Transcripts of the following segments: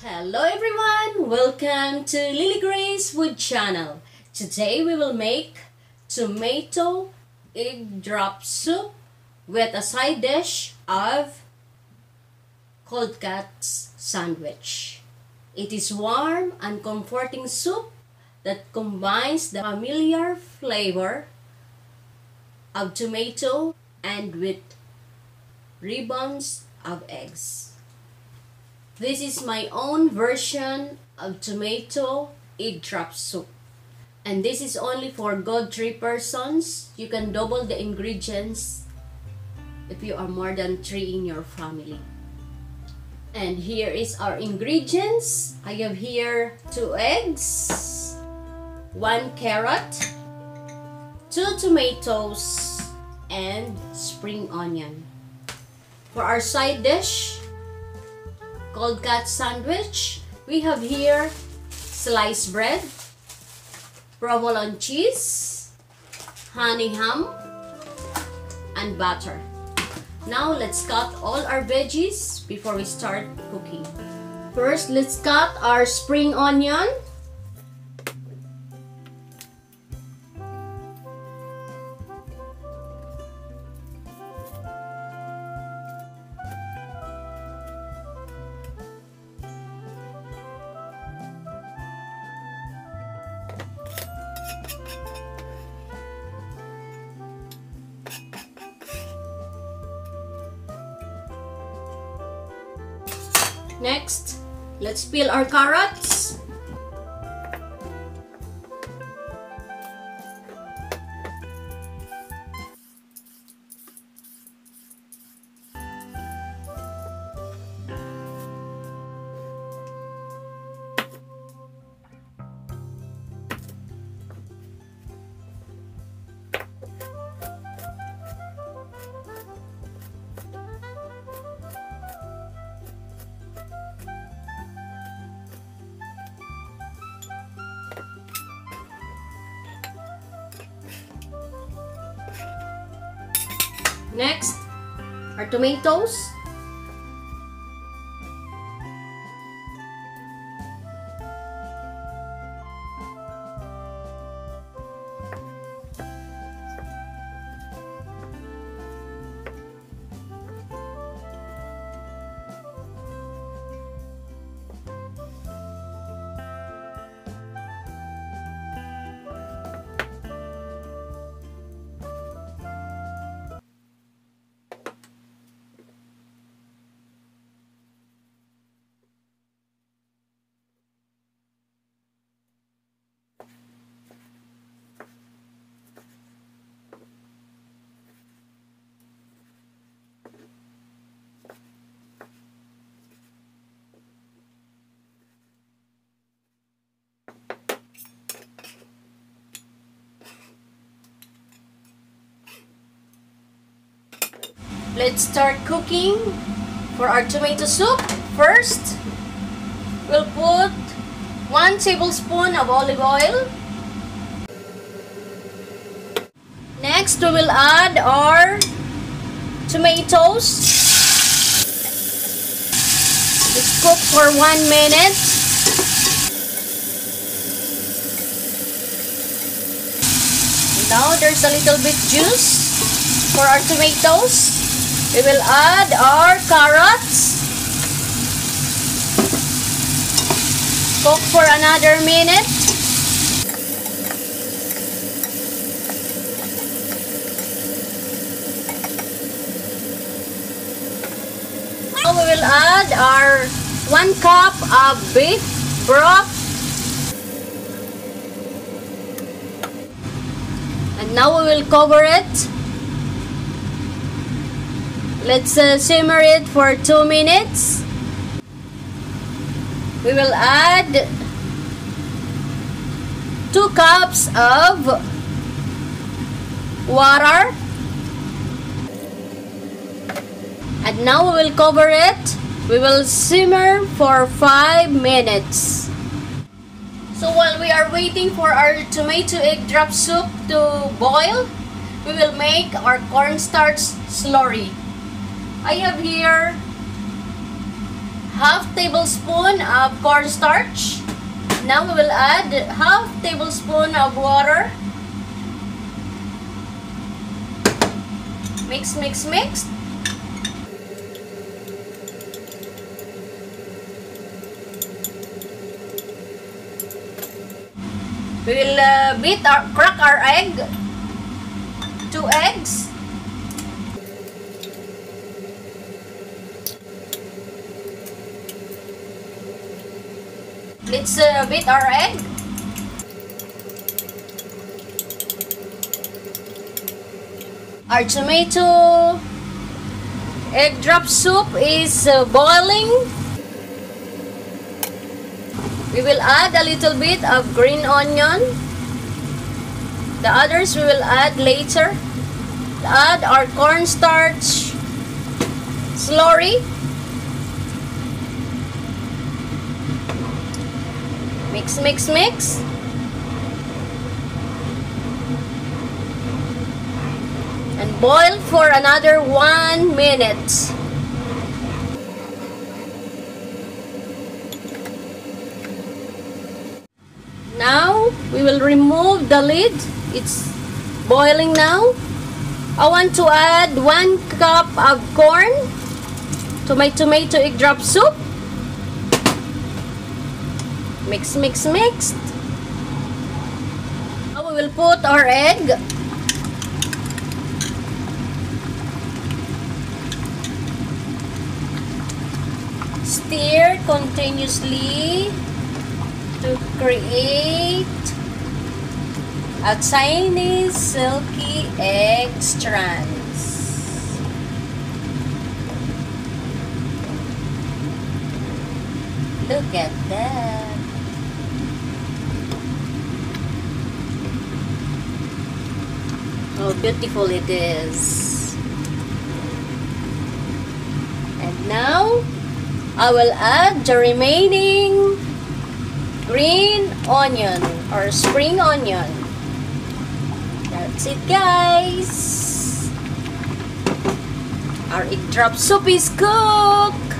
Hello everyone, welcome to Lily Grace Wood Channel. Today we will make tomato egg drop soup with a side dish of cold cuts sandwich. It is warm and comforting soup that combines the familiar flavor of tomato and with ribbons of eggs. This is my own version of tomato egg drop soup. And this is only for good three persons. You can double the ingredients if you are more than three in your family. And here is our ingredients. I have here two eggs, one carrot, two tomatoes, and spring onion. For our side dish, cold cut sandwich, we have here sliced bread, provolone cheese, honey ham, and butter. Now let's cut all our veggies before we start cooking. First, let's cut our spring onion. Next, let's peel our carrots. Next, our tomatoes. Let's start cooking for our tomato soup. First, we'll put 1 tablespoon of olive oil. Next, we will add our tomatoes. Let's cook for 1 minute. Now, there's a little bit juice for our tomatoes. We will add our carrots. Cook for another minute. Now we will add our 1 cup of beef broth. And now we will cover it Let's uh, simmer it for 2 minutes. We will add 2 cups of water. And now we will cover it. We will simmer for 5 minutes. So while we are waiting for our tomato egg drop soup to boil, we will make our cornstarch slurry. I have here half tablespoon of cornstarch. Now we will add half tablespoon of water. Mix, mix, mix. We will uh, beat our, crack our egg. Two eggs. Let's uh, beat our egg. Our tomato egg drop soup is uh, boiling. We will add a little bit of green onion. The others we will add later. Add our cornstarch slurry. Mix, mix, mix. And boil for another one minute. Now, we will remove the lid. It's boiling now. I want to add one cup of corn to my tomato egg drop soup. Mix, mix, mix. Now we will put our egg. Stir continuously to create a tiny silky egg strands. Look at that. How beautiful it is. And now, I will add the remaining green onion or spring onion. That's it guys. Our egg drop soup is cooked.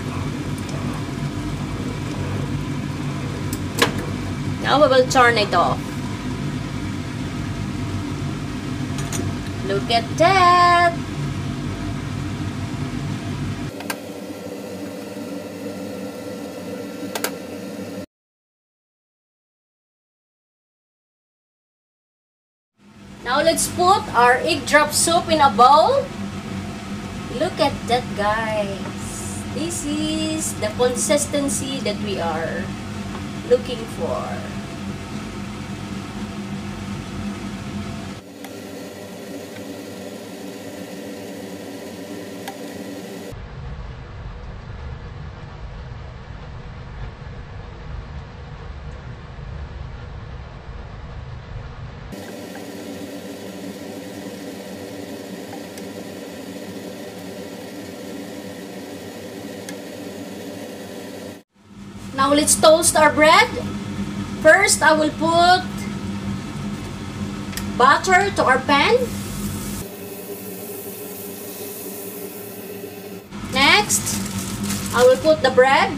Now we will turn it off. Look at that. Now let's put our egg drop soup in a bowl. Look at that guys. This is the consistency that we are looking for. Now let's toast our bread. First, I will put butter to our pan. Next, I will put the bread.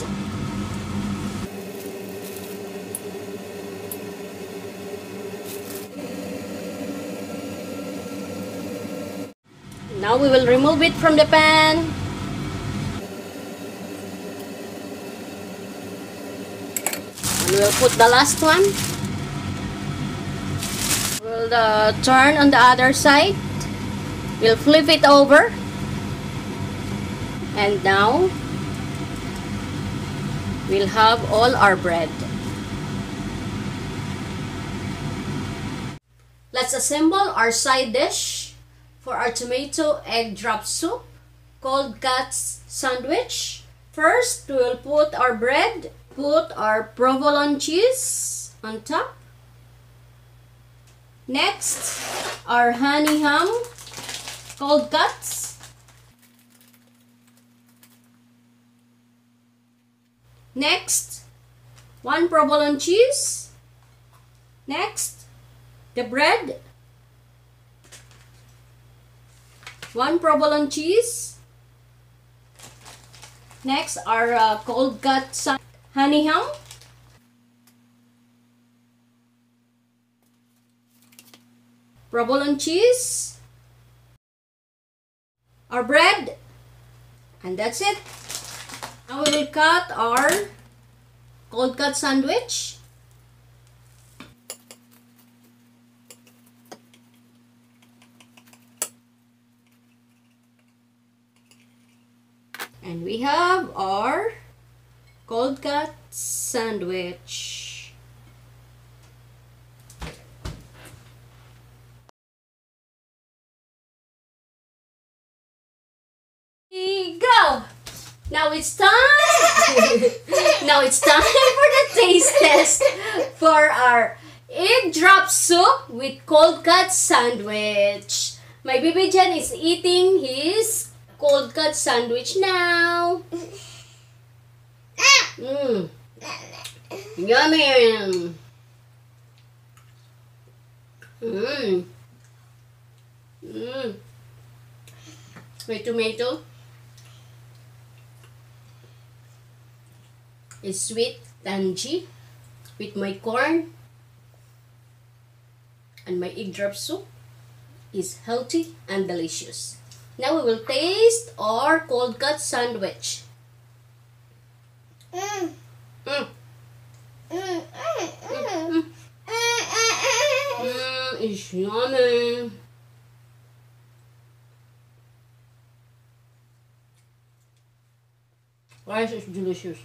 Now we will remove it from the pan. We'll put the last one. We'll uh, turn on the other side. We'll flip it over. And now, we'll have all our bread. Let's assemble our side dish for our tomato egg drop soup, cold cuts sandwich. First, we will put our bread, put our provolone cheese on top. Next, our honey ham, cold cuts. Next, one provolone cheese. Next, the bread. One provolone cheese. Next, our uh, cold cut anyhow? हम provolone cheese. Our bread. And that's it. Now we will cut our cold cut sandwich. And we have our cold cut sandwich. Go! Now it's time! now it's time for the taste test for our egg drop soup with cold cut sandwich. My baby Jen is eating his cold cut sandwich now. Mmm. Yummy. Mmm. Mmm. With tomato. Is sweet tangy with my corn and my egg drop soup is healthy and delicious. Now we will taste our cold cut sandwich. It's yummy. Rice is delicious.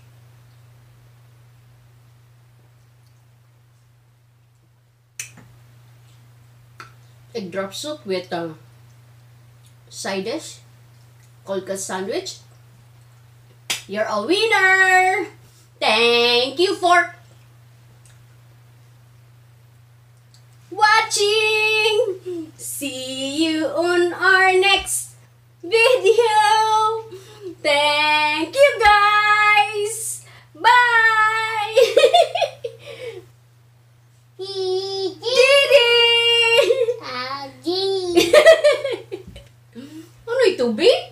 Egg drop soup with um, side dish, cut sandwich. You're a winner! Thank you for watching. See you on our next video. Thank you guys. Bye. Didi. Agi. ano ito, babe?